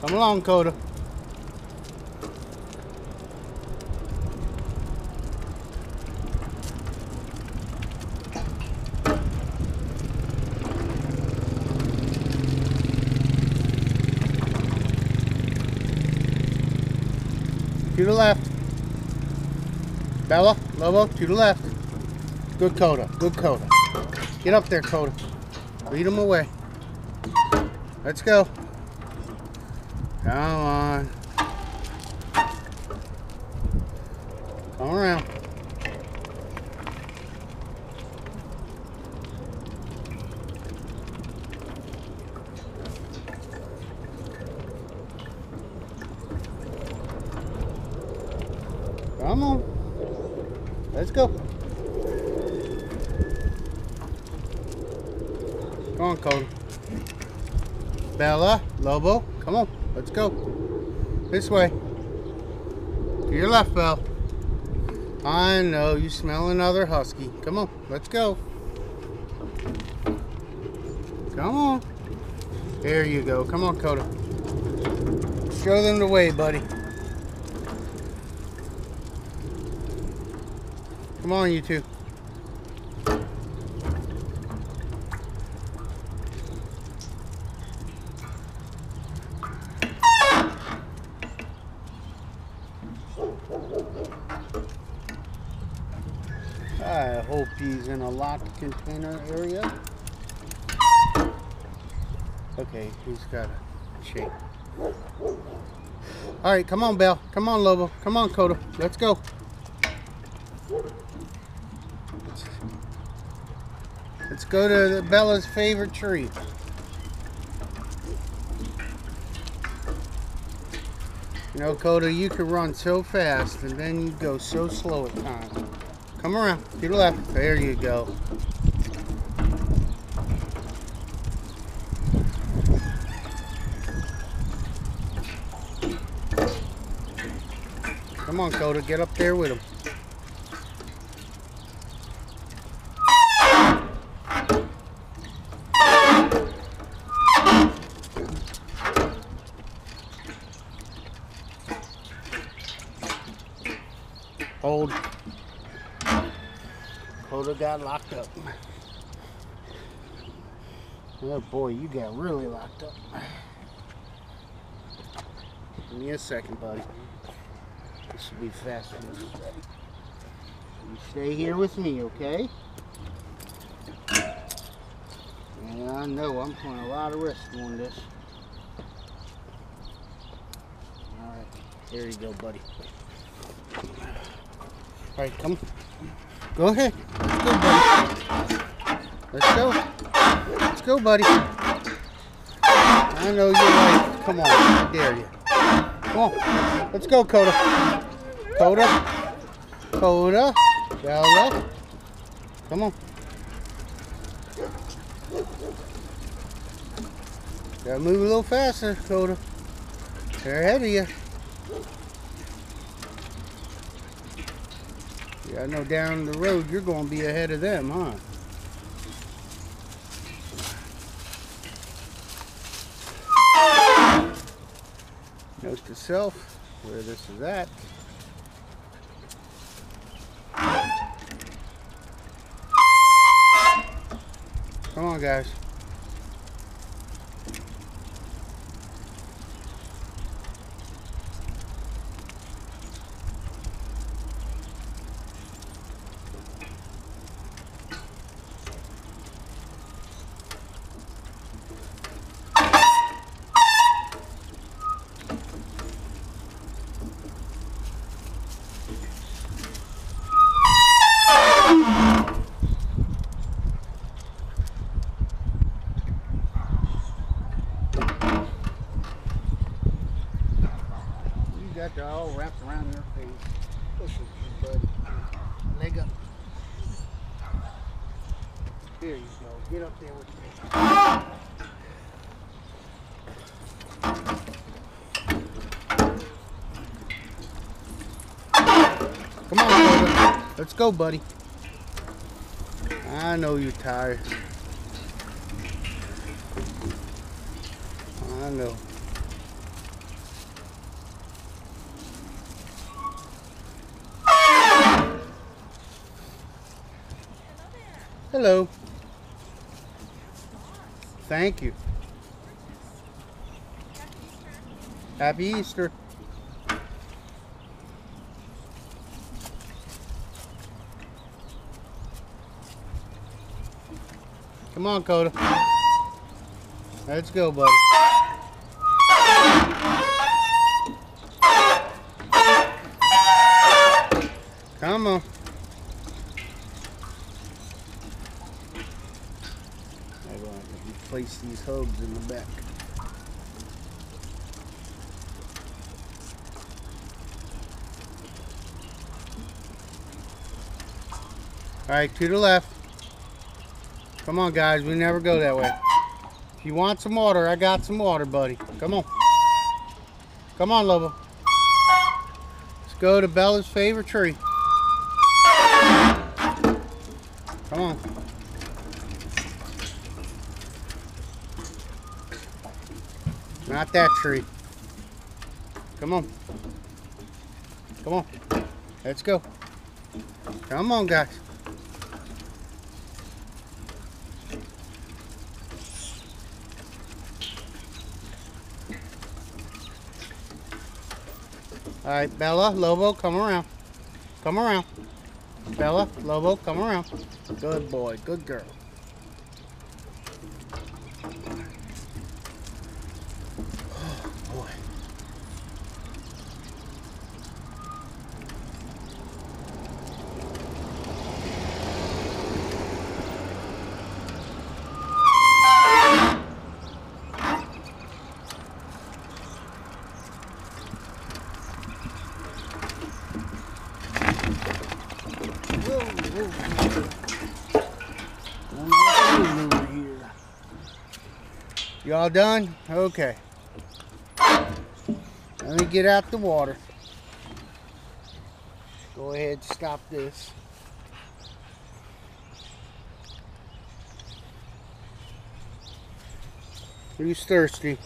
Come along, Coda. To the left. Bella, Lobo, to the left. Good Coda, good Coda. Get up there, Coda. Lead them away. Let's go. Come on. Come around. Come on. Let's go. Come on, Cody. Bella, Lobo, come on. Let's go. This way. To your left, Belle. I know, you smell another husky. Come on, let's go. Come on. There you go. Come on, Coda. Show them the way, buddy. Come on, you two. He's in a locked container area. Okay, he's got a shape. All right, come on, Belle. Come on, Lobo. Come on, Coda. Let's go. Let's go to Bella's favorite tree. You know, Coda, you can run so fast and then you go so slow at times. Come around, to the left. There you go. Come on, Coda, get up there with him. Hold. Got locked up. Oh boy, you got really locked up. Give me a second, buddy. This will be fast when this. You stay here with me, okay? And I know I'm putting a lot of risk on this. Alright, there you go, buddy. Alright, come. Go ahead. Let's go, buddy. Let's go. Let's go, buddy. I know you're right. Come on. I dare you. Come on. Let's go, Coda. Coda. Coda. Bella. Come on. Gotta move a little faster, Coda. They're ahead of you. I know down the road you're going to be ahead of them, huh? Note to self where this is at. Come on, guys. You got that all wrapped around your face. It, buddy. Leg up. There you go. Get up there with me. Come on, Cobra. Let's go, buddy. I know you're tired. I know. Hello. Thank you. Happy Easter. Come on, Coda. Let's go, buddy. Come on. I'm these hubs in the back. All right, to the left. Come on, guys. We never go that way. If you want some water, I got some water, buddy. Come on. Come on, Lobo. Let's go to Bella's favorite tree. Come on. Not that tree. Come on. Come on. Let's go. Come on, guys. All right, Bella, Lobo, come around. Come around. Bella, Lobo, come around. Good boy, good girl. Y'all done? Okay. Let me get out the water. Go ahead, stop this. Who's thirsty?